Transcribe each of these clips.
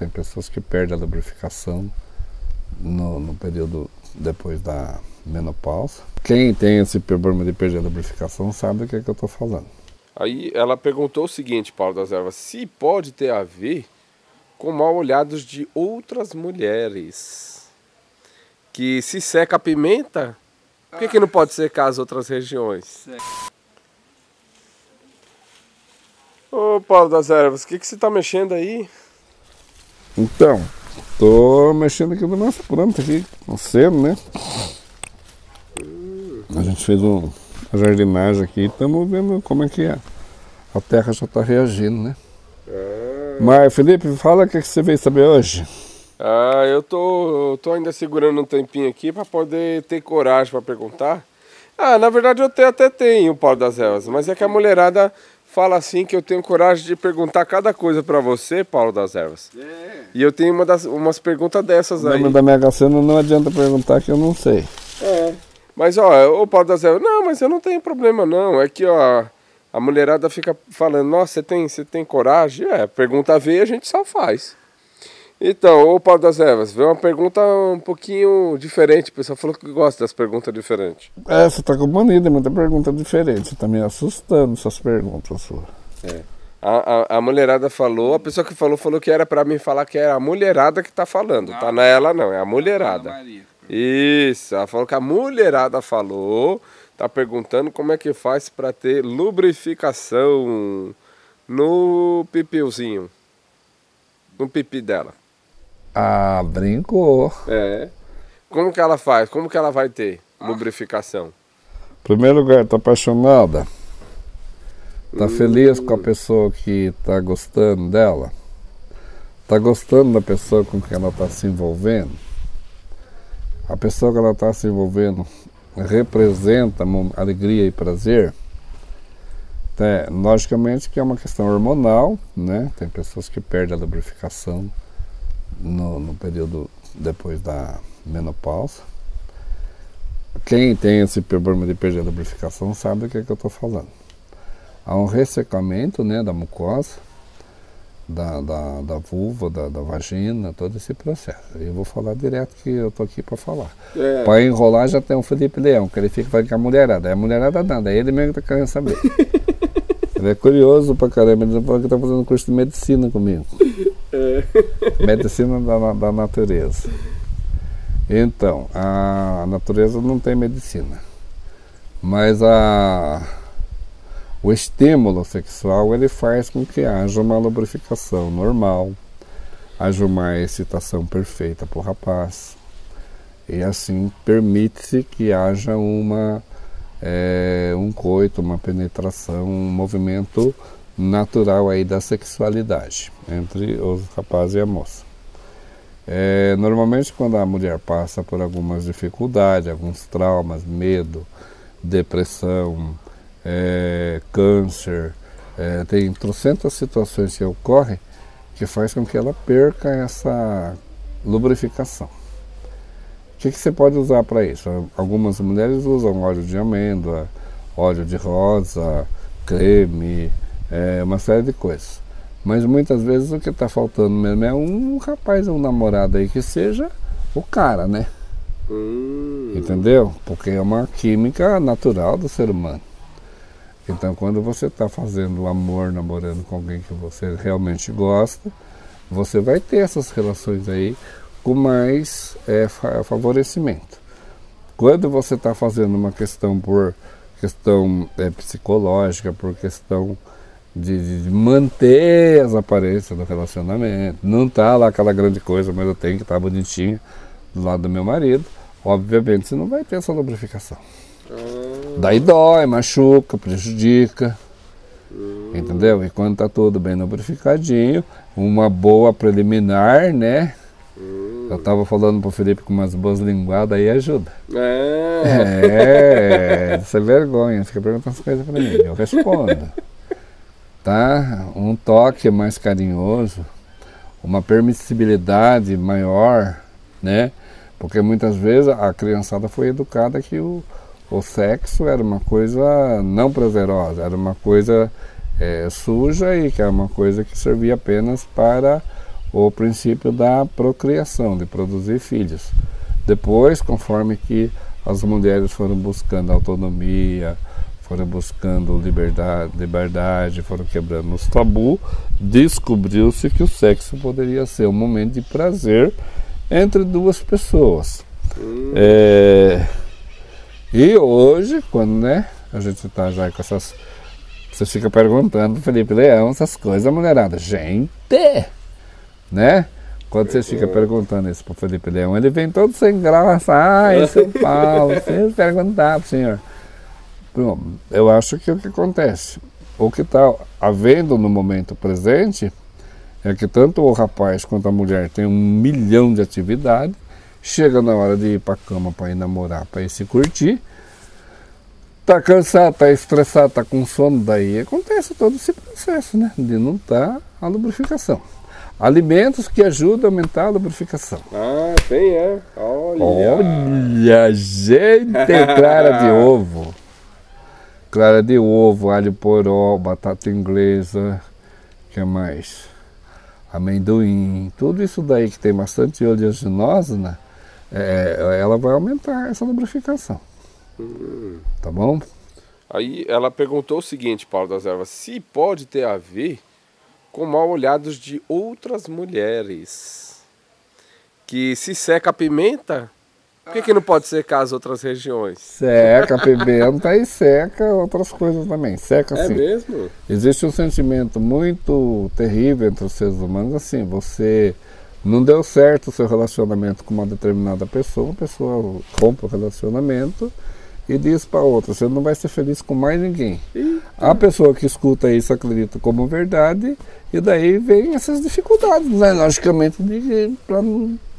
Tem pessoas que perdem a lubrificação no, no período depois da menopausa. Quem tem esse problema de perder a lubrificação sabe o que, é que eu estou falando. Aí ela perguntou o seguinte, Paulo das Ervas, se pode ter a ver com mal olhados de outras mulheres. Que se seca a pimenta, por que, que não pode secar as outras regiões? Ô Paulo das Ervas, o que, que você está mexendo aí? Então, tô mexendo aqui no nosso planta aqui, com seno, né? A gente fez um, uma jardinagem aqui e estamos vendo como é que é. a terra já está reagindo, né? Ah. Mas Felipe, fala o que, que você veio saber hoje. Ah, eu tô, tô ainda segurando um tempinho aqui para poder ter coragem para perguntar. Ah, na verdade eu até, até tenho o Paulo das Ervas, mas é que a mulherada fala assim que eu tenho coragem de perguntar cada coisa para você, Paulo das Ervas. É. E eu tenho uma das, umas perguntas dessas aí. O nome da Mega Sena não adianta perguntar que eu não sei. É. Mas ó, o Paulo das Ervas, não, mas eu não tenho problema não. É que ó, a mulherada fica falando, nossa, você tem, você tem coragem? É, pergunta veio a gente só faz. Então, ô Paulo das Ervas, veio uma pergunta um pouquinho diferente. O pessoal falou que gosta das perguntas diferentes. É, você tá com mania de muita pergunta diferente. Você tá me assustando essas perguntas suas. É. A, a, a, mulherada falou, a pessoa que falou, falou que era para mim falar que era a mulherada que tá falando. Não, tá não é ela não, é a mulherada. Isso, ela falou que a mulherada falou, tá perguntando como é que faz para ter lubrificação no pipiozinho. No pipi dela. Ah, brincou. É. Como que ela faz? Como que ela vai ter lubrificação? Primeiro lugar, tá apaixonada? Tá hum. feliz com a pessoa que tá gostando dela? Tá gostando da pessoa com quem ela tá se envolvendo? A pessoa que ela está se envolvendo representa alegria e prazer? É, logicamente que é uma questão hormonal, né? Tem pessoas que perdem a lubrificação no, no período depois da menopausa. Quem tem esse problema de perder a lubrificação sabe o que, é que eu estou falando. Há um ressecamento né, da mucosa, da, da, da vulva, da, da, vagina, todo esse processo. Eu vou falar direto que eu estou aqui para falar. É. Para enrolar já tem o Felipe Leão, que ele fica falando que a mulherada. É a mulherada nada, é ele mesmo que está querendo saber. ele é curioso para caramba, ele falou que está fazendo curso de medicina comigo. É. Medicina da, da natureza. Então, a natureza não tem medicina. Mas a, o estímulo sexual ele faz com que haja uma lubrificação normal, haja uma excitação perfeita para o rapaz. E assim permite-se que haja uma, é, um coito, uma penetração, um movimento natural aí da sexualidade entre os rapazes e a moça. É, normalmente quando a mulher passa por algumas dificuldades, alguns traumas, medo, depressão, é, câncer, é, tem trocentas situações que ocorrem que faz com que ela perca essa lubrificação. O que, que você pode usar para isso? Algumas mulheres usam óleo de amêndoa, óleo de rosa, creme, é, uma série de coisas. Mas muitas vezes o que está faltando mesmo é um rapaz, um namorado aí que seja o cara, né? Hum. Entendeu? Porque é uma química natural do ser humano. Então, quando você está fazendo amor, namorando com alguém que você realmente gosta, você vai ter essas relações aí com mais é, favorecimento. Quando você está fazendo uma questão por questão é, psicológica, por questão de, de, manter as aparências do relacionamento. Não tá lá aquela grande coisa, mas eu tenho que estar tá bonitinha do lado do meu marido. Obviamente você não vai ter essa lubrificação. Ah. Daí dói, machuca, prejudica. Hum. Entendeu? E quando tá tudo bem lubrificadinho, uma boa preliminar, né? Hum. Eu tava falando pro Felipe com umas boas linguadas aí ajuda. É, é, sem vergonha, fica perguntando as coisas pra mim, eu respondo tá? Um toque mais carinhoso, uma permissibilidade maior, né? Porque muitas vezes a criançada foi educada que o, o sexo era uma coisa não prazerosa, era uma coisa é, suja e que era uma coisa que servia apenas para o princípio da procriação, de produzir filhos. Depois, conforme que as mulheres foram buscando autonomia, foram buscando liberdade, liberdade foram quebrando os tabus, descobriu-se que o sexo poderia ser um momento de prazer entre duas pessoas. Hum. É, e hoje, quando né, a gente está já com essas. Você fica perguntando Felipe Leão essas coisas, mulherada. Gente! Né? Quando você fica perguntando isso para Felipe Leão, ele vem todo sem graça. Ai, São Paulo, você perguntar para o senhor. Bom, eu acho que o que acontece, o que está havendo no momento presente, é que tanto o rapaz quanto a mulher tem um milhão de atividades Chega na hora de ir pra cama para ir namorar, para ir se curtir. Tá cansado, tá estressado, tá com sono, daí acontece todo esse processo, né? De não estar tá a lubrificação. Alimentos que ajudam a aumentar a lubrificação. Ah, tem, é. Olha. Olha, gente, clara de ovo. Clara de ovo, alho poró, batata inglesa, que mais? Amendoim, tudo isso daí que tem bastante oleaginosa, né? é, ela vai aumentar essa lubrificação. Hum. Tá bom? Aí ela perguntou o seguinte, Paulo das Ervas, se pode ter a ver com mal olhados de outras mulheres. Que se seca a pimenta, por que, que não pode secar as outras regiões? Seca pimenta e seca outras coisas também. Seca é assim. É mesmo? Existe um sentimento muito terrível entre os seres humanos, assim, você não deu certo o seu relacionamento com uma determinada pessoa, a pessoa rompe o relacionamento e diz para outra, você não vai ser feliz com mais ninguém. Eita. A pessoa que escuta isso acredita como verdade e daí vem essas dificuldades, né? logicamente, para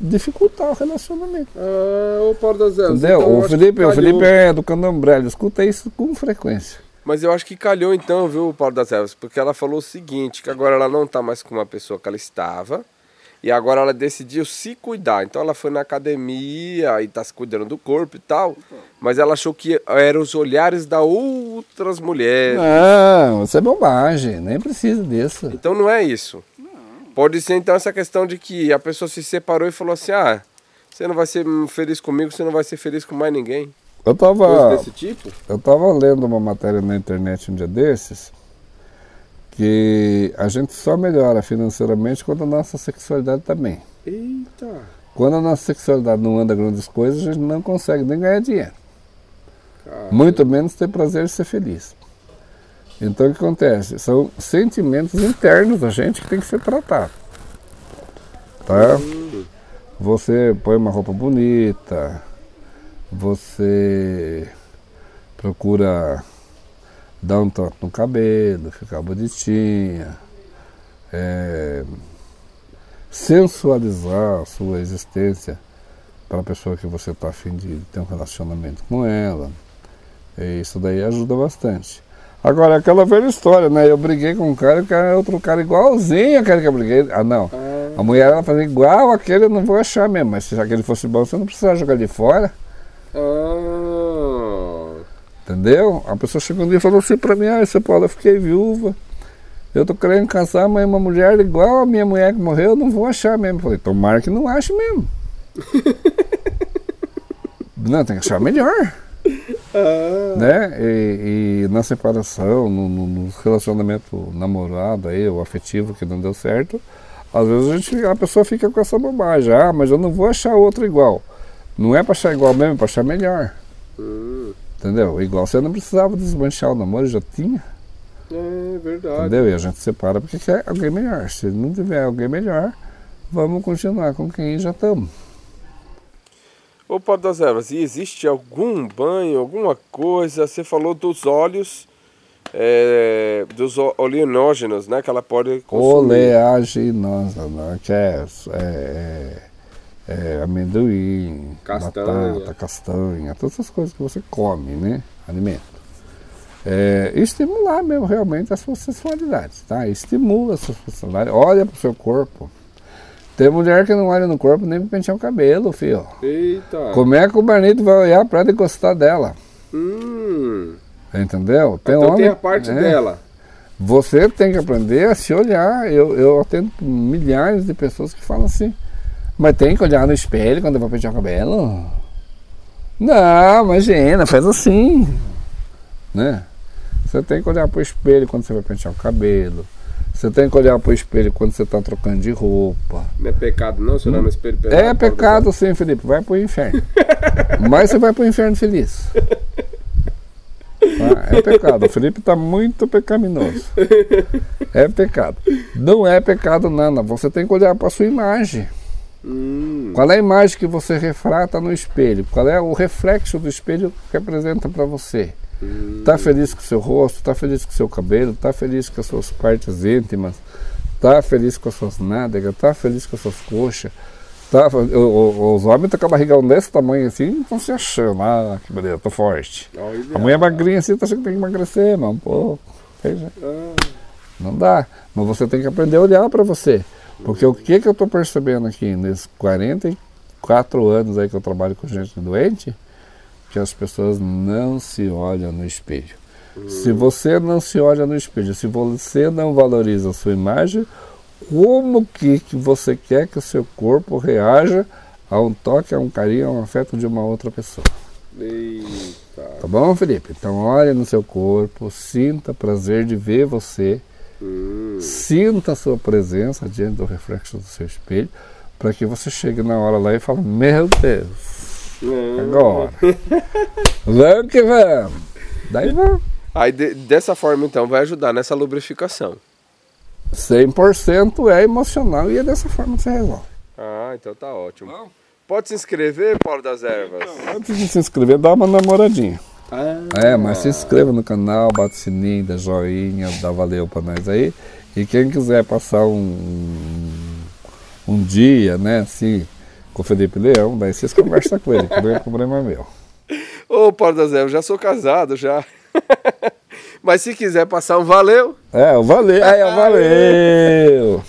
dificultar o relacionamento. Ah, o Paulo das Entendeu? Então, o, Felipe, o Felipe é do candomblé, escuta isso com frequência. Mas eu acho que calhou então, viu, Paulo das Ervas, porque ela falou o seguinte, que agora ela não está mais com uma pessoa que ela estava, e agora ela decidiu se cuidar. Então ela foi na academia e está se cuidando do corpo e tal. Mas ela achou que eram os olhares da outras mulheres. Não, isso é bobagem. Nem precisa disso. Então não é isso. Pode ser então essa questão de que a pessoa se separou e falou assim: ah, você não vai ser feliz comigo, você não vai ser feliz com mais ninguém. Eu tava. Coisa desse tipo? Eu tava lendo uma matéria na internet um dia desses que a gente só melhora financeiramente quando a nossa sexualidade está bem. Eita! Quando a nossa sexualidade não anda grandes coisas, a gente não consegue nem ganhar dinheiro. Caramba. Muito menos ter prazer e ser feliz. Então o que acontece? São sentimentos internos da gente que tem que ser tratado. Tá? Você põe uma roupa bonita, você procura dar um toque no cabelo, ficar bonitinha, é, sensualizar a sua existência para a pessoa que você está afim de ter um relacionamento com ela. E isso daí ajuda bastante. Agora, aquela velha história, né? Eu briguei com um cara e o cara é outro cara igualzinho aquele que eu briguei. Ah, não. A mulher ela fazia igual aquele, eu não vou achar mesmo. Mas se aquele fosse bom, você não precisava jogar de fora. Ah. Entendeu? A pessoa chegou um dia e falou assim pra mim, ah, seu Paulo, eu fiquei viúva. Eu tô querendo casar, mas uma mulher igual a minha mulher que morreu, eu não vou achar mesmo. Eu falei, tomara que não ache mesmo. não, tem que achar melhor. Ah. Né? E, e, na separação, no, no, no, relacionamento namorado aí, o afetivo que não deu certo, às vezes a, gente, a pessoa fica com essa bobagem, ah, mas eu não vou achar outro igual. Não é para achar igual mesmo, é para achar melhor. Hum. Entendeu? Igual você não precisava desmanchar o namoro, já tinha. É verdade. Entendeu? E a gente separa porque quer alguém melhor. Se não tiver alguém melhor, vamos continuar com quem já estamos. Ô Paulo das Ervas, e existe algum banho, alguma coisa? Você falou dos óleos, é, dos oleinógenos, né? Que ela pode consumir. Oleaginosa, né? que é, é, é é, amendoim, castanha. batata, castanha, todas essas coisas que você come, né? Alimento. É, estimular mesmo realmente a sua sensualidade, tá? Estimula a sua sensualidade, olha pro seu corpo. Tem mulher que não olha no corpo nem pra pentear o cabelo, filho. Eita! Como é que o marido vai olhar pra gostar dela? Hum. Entendeu? Tem então homem, tem a parte é, dela. Você tem que aprender a se olhar. Eu, eu atendo milhares de pessoas que falam assim, mas tem que olhar no espelho quando vai pentear o cabelo? Não, imagina, faz assim. Né? Você tem que olhar para o espelho quando você vai pentear o cabelo. Você tem que olhar para o espelho quando você está trocando de roupa. Não é pecado não, se olhar no espelho pelado, É pecado sim, Felipe. Vai para o inferno. Mas você vai para o inferno feliz. Ah, é pecado. O Felipe está muito pecaminoso. É pecado. Não é pecado nada. Você tem que olhar para a sua imagem. Hum. Qual é a imagem que você refrata no espelho? Qual é o reflexo do espelho que representa para você? Está feliz com o seu rosto? Está feliz com o seu cabelo? Está feliz com as suas partes íntimas? Está feliz com as suas nádegas? Está feliz com as suas coxas? Tá, os homens estão com a barrigão desse tamanho assim, estão se achando, ah, que beleza, tô forte. a mulher magrinha assim, tá achando que tem que emagrecer, mano, pô, veja. Ah. Não dá, mas você tem que aprender a olhar para você. Porque o que, que eu estou percebendo aqui nesses 44 anos aí que eu trabalho com gente doente, que as pessoas não se olham no espelho. Se você não se olha no espelho, se você não valoriza a sua imagem, como que, que você quer que o seu corpo reaja a um toque, a um carinho, a um afeto de uma outra pessoa? Eita. Tá bom, Felipe? Então olhe no seu corpo, sinta prazer de ver você, hum. sinta a sua presença diante do reflexo do seu espelho, para que você chegue na hora lá e fale, meu Deus, agora. vamos que vamos. Daí vamos. Aí de, dessa forma então vai ajudar nessa lubrificação. 100% é emocional e é dessa forma que você resolve. Ah, então tá ótimo. Não. Pode se inscrever, Paulo das Ervas? Então, antes de se inscrever, dá uma namoradinha. Ah. É, mas se inscreva no canal, bate o sininho, dá joinha, dá valeu pra nós aí. E quem quiser passar um, um dia, né, assim, com o Felipe Leão, daí vocês conversam com ele, que não é problema meu. Ô, Paulo das Ervas, já sou casado, já. Mas se quiser passar um valeu. É, o valeu. É, valeu.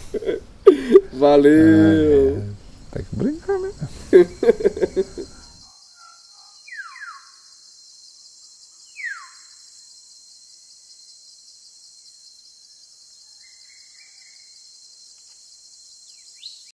valeu. É, tem que brincar, né?